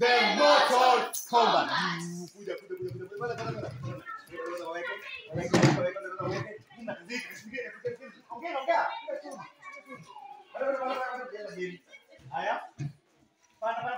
Then what all combat. Ayo. Paano